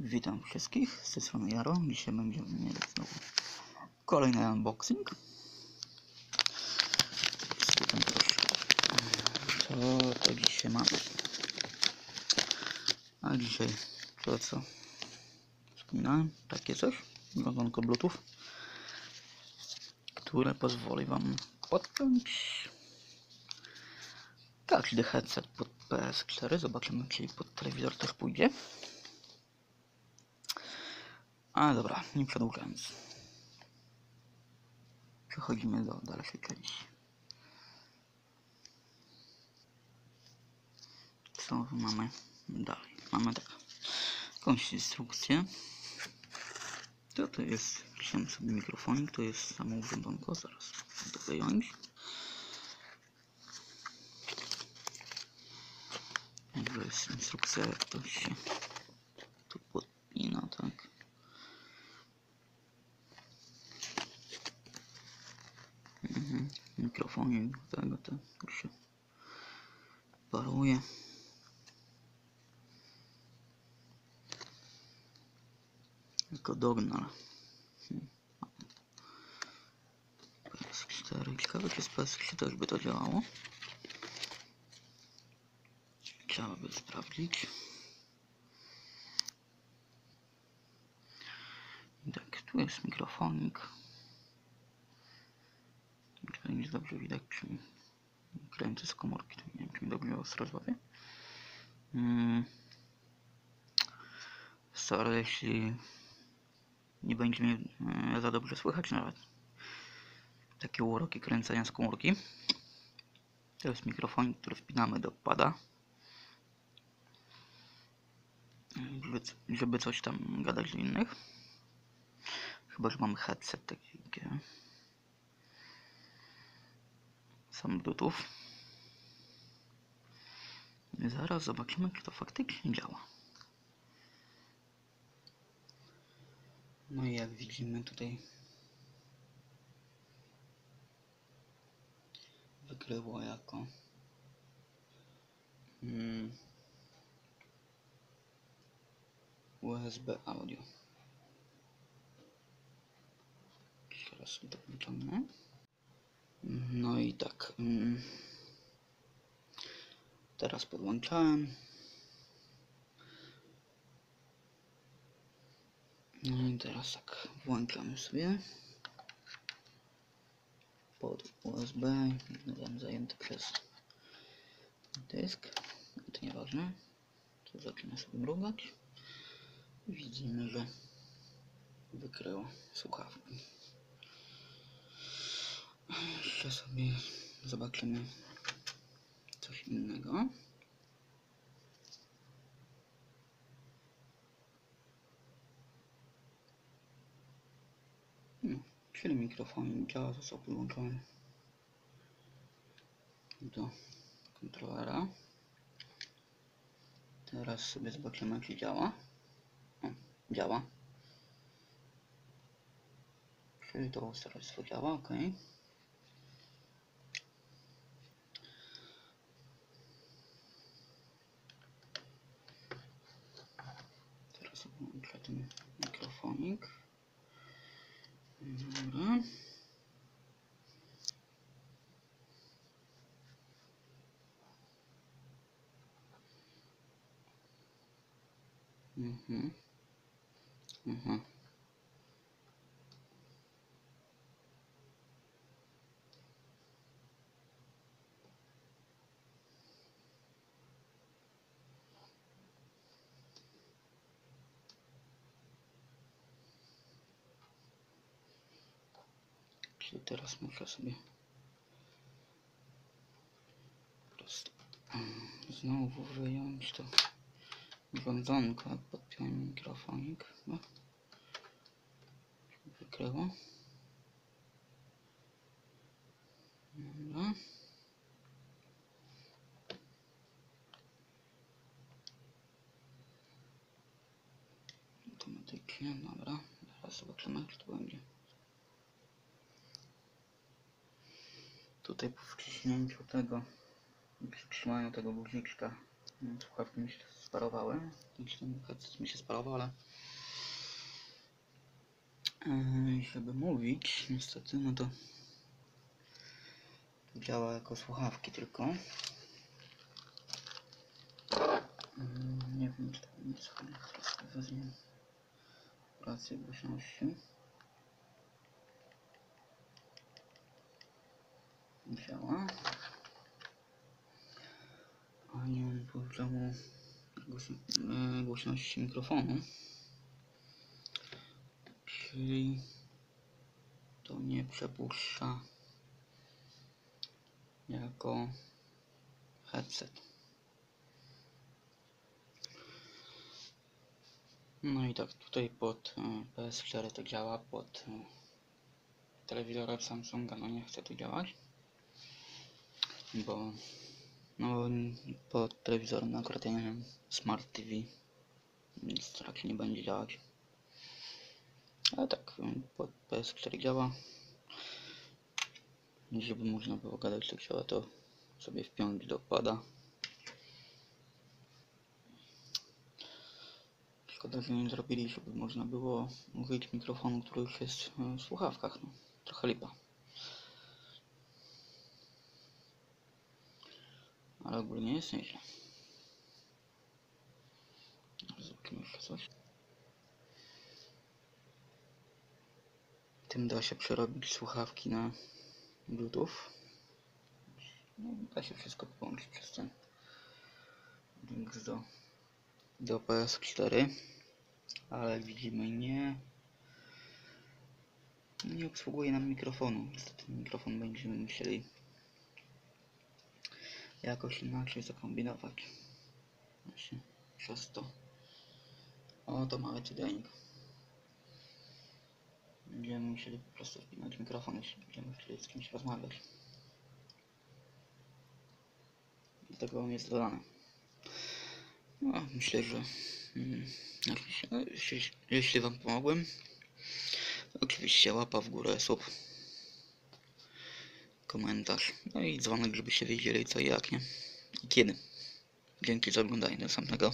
Witam wszystkich, z tej strony Jaro. Dzisiaj będziemy mieli znowu kolejny unboxing. Co to dzisiaj mamy. A dzisiaj, to co wspominałem, takie coś, urządzonko Bluetooth, które pozwoli Wam podpiąć każdy headset pod PS4. Zobaczymy, czy pod telewizor też pójdzie. A dobra, nie przedłużając. Przechodzimy do dalszej części. Co mamy dalej? Mamy tak, jakąś instrukcję. To to jest, wziąłem sobie mikrofonik, to jest samo urządzonko, zaraz to wyjąć. To jest instrukcja, jak to się tu podpina, tak. Mhm. Mikrofonik do tego to się paruje. Jako dognal. Hmm. PS4. Ciekawe czy z PS3 też by to działało. Trzeba by sprawdzić. Tak, tu jest mikrofonik. Czy nic dobrze widać, czy kręcę z komórki, nie wiem, czy mi dobrze rozbawię. Hmm. Sorry, jeśli nie będzie mnie e, za dobrze słychać nawet. Takie uroki kręcenia z komórki. To jest mikrofon, który wpinamy do pada. Żeby, żeby coś tam gadać do innych. Chyba, że mamy headset taki. Sam Bluetooth. I zaraz zobaczymy, czy to faktycznie działa. No i jak widzimy tutaj wykryło jako mm, USB audio. Teraz to wyciągnę. No i tak. mm, Teraz podłączałem. No i teraz tak, włączamy sobie pod USB, tam zajęty przez dysk, to nieważne, to zaczyna sobie mrugać. Widzimy, że wykryło słuchawki. Jeszcze sobie zobaczymy coś innego. No, czyli mikrofon działa, został podłączony do kontrolera. Teraz sobie zobaczymy, czy działa. O, działa. Czyli to ustroństwo działa, ok. Ten mikrofonik. Mhm. Mhm. Czyli teraz muszę sobie po prostu mm, znowu wyjąć to urządzonko, jak podpiąłem mikrofonik. Żeby Wykryło. Dobra. Automatycznie, dobra. Teraz zobaczymy, jak to będzie. Tutaj po wciśnięciu tego, przy trzymaniu tego guziczka Słuchawki mi się sparowały. Gdzieś ten headset mi się sparował, ale... Yy, żeby mówić, niestety, no to... działa jako słuchawki tylko. Mm, Nie wiem, czy to nie sobie troszkę wezmę rację głośności. Działa. A nie mam poziomu e, głośności mikrofonu. Czyli to nie przepuszcza jako headset. No i tak, tutaj pod e, PS4 to działa, pod e, telewizorem Samsunga no nie chce tu działać, bo no pod telewizorem akurat ja nie Smart TV, więc raczej nie będzie działać. Ale tak, pod PS4 działa. Żeby można było gadać jak działa, to sobie wpiąć do pada. Szkoda, że nie zrobili, żeby można było użyć mikrofonu, który już jest e, w słuchawkach. No, trochę lipa. Ale ogólnie jest nieźle. Zobaczymy jeszcze coś. Tym da się przerobić słuchawki na Bluetooth. No, da się wszystko połączyć przez ten link do do PS4 ale widzimy nie nie obsługuje nam mikrofonu niestety mikrofon będziemy musieli jakoś inaczej zakombinować. Właśnie przez to. O to mały cudownik będziemy musieli po prostu wpinać mikrofon jeśli będziemy chcieli z kimś rozmawiać. Dlatego on jest dodany. No, myślę, że mm, no, jeśli, jeśli Wam pomogłem, oczywiście łapa w górę, sub, komentarz, no i dzwonek, żebyście wiedzieli co i jak, nie? I kiedy. Dzięki za oglądanie, do następnego.